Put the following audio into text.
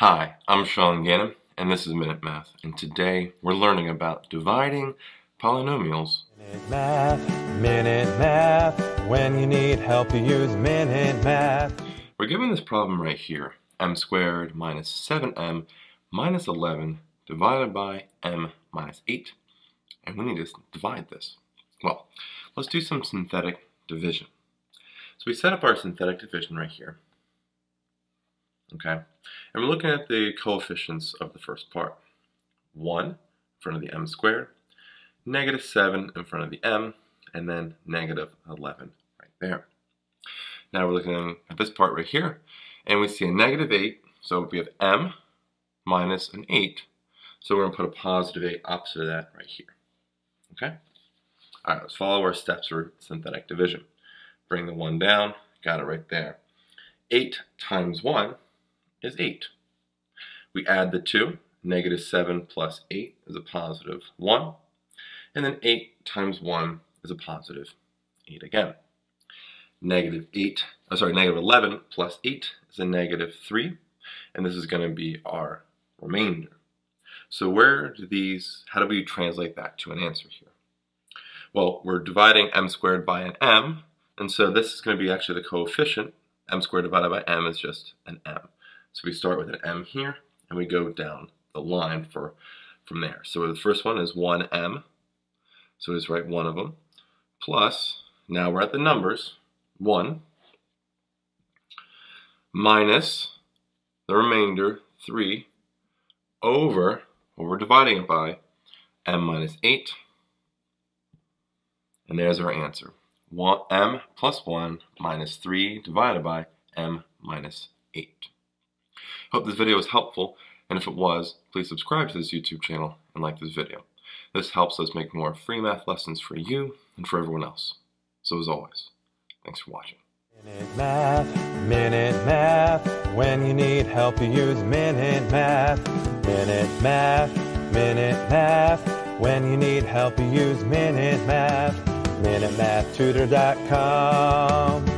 Hi, I'm Sean Gannon, and this is Minute Math, and today we're learning about dividing polynomials. Minute Math, Minute Math. When you need help, you use Minute Math. We're given this problem right here, m squared minus 7m minus 11 divided by m minus 8, and we need to divide this. Well, let's do some synthetic division. So we set up our synthetic division right here okay? And we're looking at the coefficients of the first part. 1 in front of the m squared, negative 7 in front of the m, and then negative 11 right there. Now we're looking at this part right here, and we see a negative 8, so we have m minus an 8, so we're going to put a positive 8 opposite of that right here. Okay? All right, let's follow our steps for synthetic division. Bring the 1 down, got it right there. 8 times 1 is 8. We add the 2. Negative 7 plus 8 is a positive 1. And then 8 times 1 is a positive 8 again. Negative 8, oh, sorry, negative 11 plus 8 is a negative 3. And this is going to be our remainder. So where do these, how do we translate that to an answer here? Well, we're dividing m squared by an m, and so this is going to be actually the coefficient. m squared divided by m is just an m. So we start with an m here, and we go down the line for from there. So the first one is 1m, so just write one of them, plus, now we're at the numbers, 1, minus the remainder, 3, over what we're dividing it by, m minus 8, and there's our answer. 1, m plus 1 minus 3 divided by m minus 8. Hope this video was helpful, and if it was, please subscribe to this YouTube channel and like this video. This helps us make more free math lessons for you and for everyone else. So as always, thanks for watching. Minute Math, Minute Math. When you need help, you use Minute Math. Minute Math, Minute Math. When you need help, you use Minute Math. MinuteMathTutor.com.